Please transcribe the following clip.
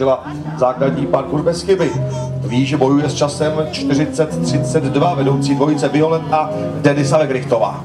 vystřela základní parkour bez chyby. Ví, že bojuje s časem 40-32 vedoucí dvojice Violet a Denisa Vegrichtová.